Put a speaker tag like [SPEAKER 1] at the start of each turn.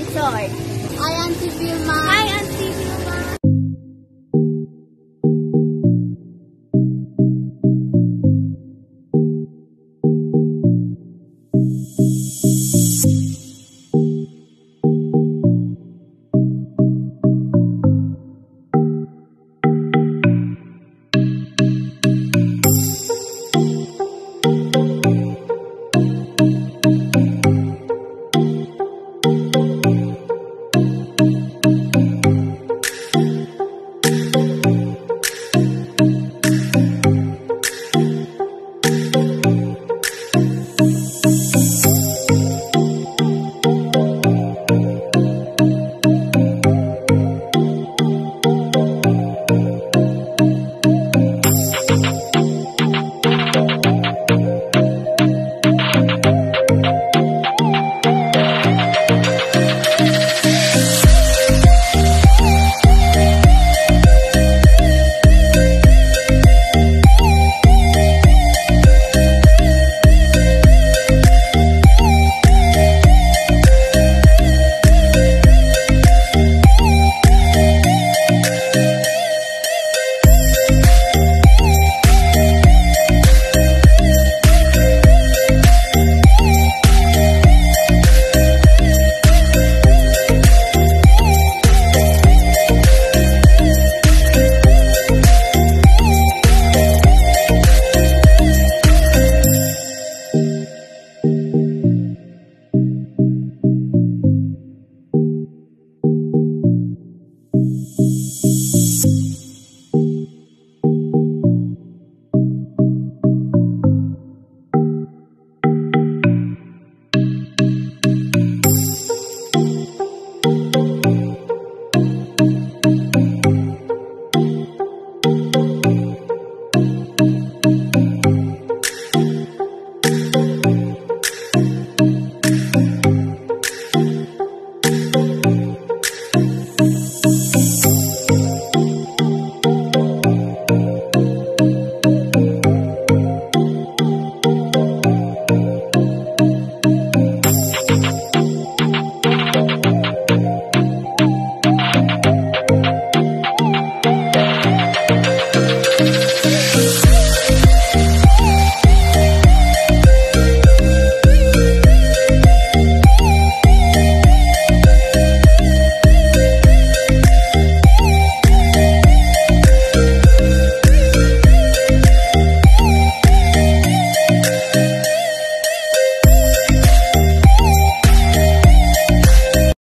[SPEAKER 1] I am
[SPEAKER 2] Auntie Vilma.
[SPEAKER 1] my.